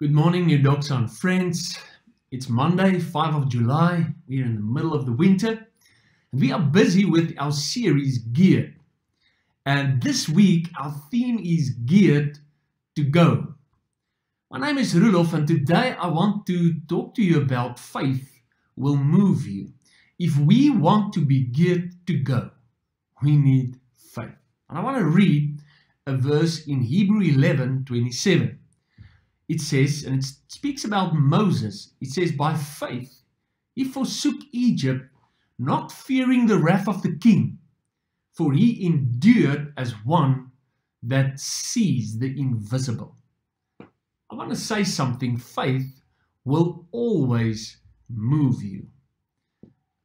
Good morning, Neo Doxa and friends. It's Monday, 5 of July. We're in the middle of the winter and we are busy with our series Geared. And this week, our theme is Geared to Go. My name is Rudolf, and today I want to talk to you about faith will move you. If we want to be geared to go, we need faith. And I want to read a verse in Hebrew 11 27. It says, and it speaks about Moses, it says, By faith he forsook Egypt, not fearing the wrath of the king, for he endured as one that sees the invisible. I want to say something faith will always move you.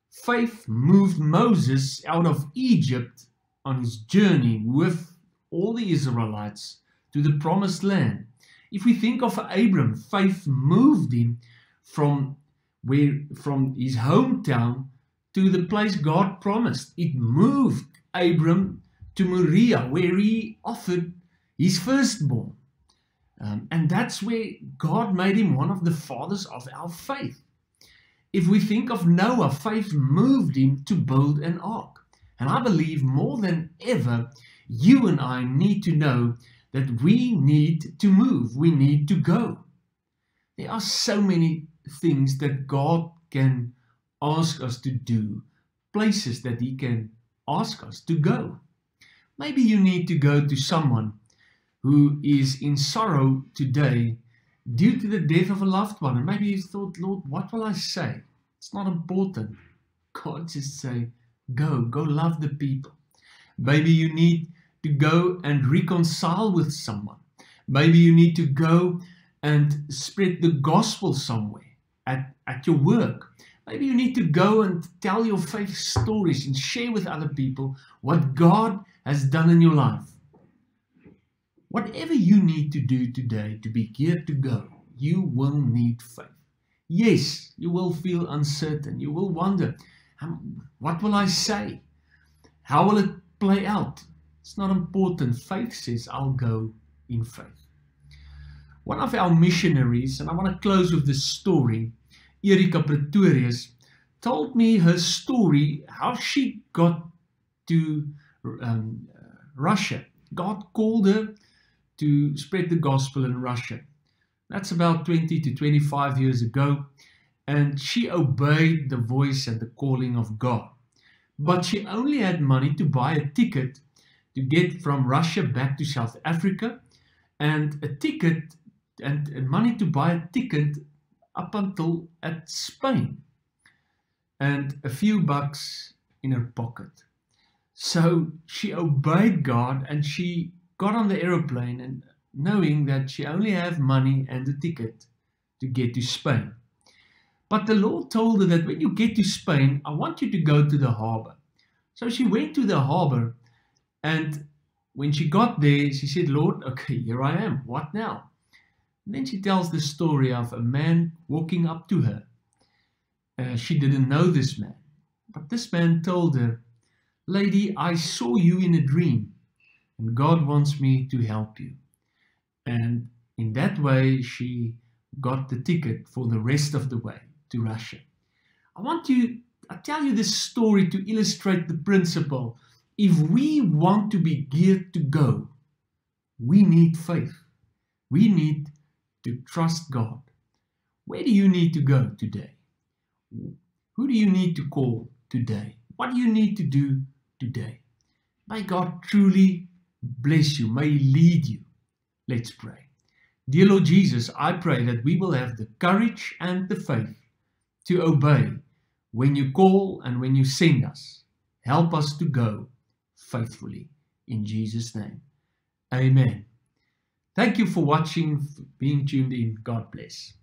Faith moved Moses out of Egypt on his journey with all the Israelites to the promised land. If we think of Abram, faith moved him from where from his hometown to the place God promised. It moved Abram to Moriah, where he offered his firstborn. Um, and that's where God made him one of the fathers of our faith. If we think of Noah, faith moved him to build an ark. And I believe more than ever, you and I need to know that we need to move, we need to go. There are so many things that God can ask us to do, places that He can ask us to go. Maybe you need to go to someone who is in sorrow today due to the death of a loved one. And maybe you thought, Lord, what will I say? It's not important. God just say, go, go love the people. Maybe you need to go and reconcile with someone. Maybe you need to go and spread the gospel somewhere at, at your work. Maybe you need to go and tell your faith stories and share with other people what God has done in your life. Whatever you need to do today to be geared to go, you will need faith. Yes, you will feel uncertain. You will wonder, what will I say? How will it play out? It's not important. Faith says, I'll go in faith. One of our missionaries, and I want to close with this story, Erika Pretorius, told me her story, how she got to um, Russia. God called her to spread the gospel in Russia. That's about 20 to 25 years ago. And she obeyed the voice and the calling of God. But she only had money to buy a ticket to get from Russia back to South Africa and a ticket and money to buy a ticket up until at Spain and a few bucks in her pocket. So she obeyed God and she got on the aeroplane and knowing that she only have money and a ticket to get to Spain. But the Lord told her that when you get to Spain, I want you to go to the harbor. So she went to the harbor and when she got there, she said, Lord, okay, here I am. What now? And then she tells the story of a man walking up to her. Uh, she didn't know this man, but this man told her, Lady, I saw you in a dream, and God wants me to help you. And in that way, she got the ticket for the rest of the way to Russia. I want to I tell you this story to illustrate the principle if we want to be geared to go, we need faith. We need to trust God. Where do you need to go today? Who do you need to call today? What do you need to do today? May God truly bless you. May He lead you. Let's pray. Dear Lord Jesus, I pray that we will have the courage and the faith to obey when you call and when you send us. Help us to go faithfully. In Jesus' name. Amen. Thank you for watching, for being tuned in. God bless.